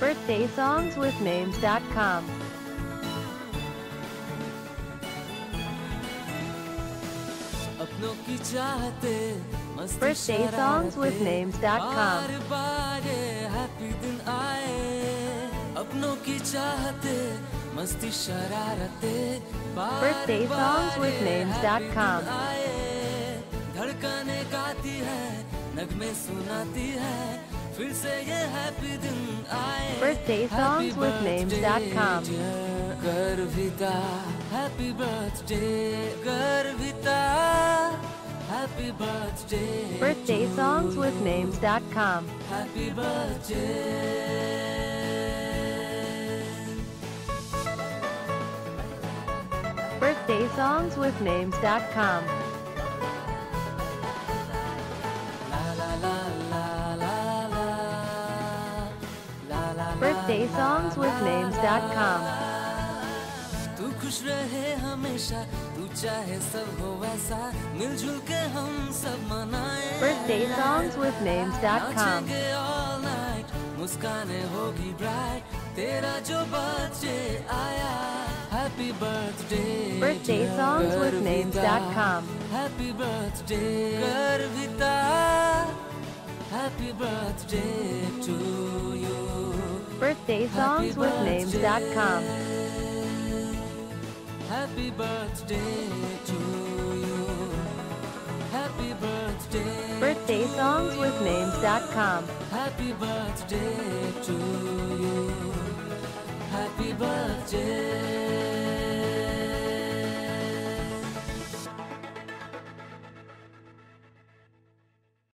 Birthday songs with names.com. Birthday songs with names.com. सपनों की चाहते मस्ती शरारते birthday songs with names.com धड़कने गाती है नगमे सुनाती है फिर से ये हैप्पी दिन आए birthday songs with names.com Garvita happy birthday Garvita Happy birthday. Birthday songs with names.com. Happy birthday. songs with names.com. तू खुश रहे हमेशा तू चाहे सब हो वैसा मिलजुल के हम सब मनाए Birthday songs with names.com. नाचेंगे all night मुस्काने होगी bright तेरा जो बर्थडे आया Birthday birthdaysongwithnames.com. Happy birthday, Garvita. Happy birthday to you. Birthdaysongwithnames.com. Happy birthday to you. Happy birthday. Birthdaysongwithnames.com. Happy birthday to you. Happy birthday.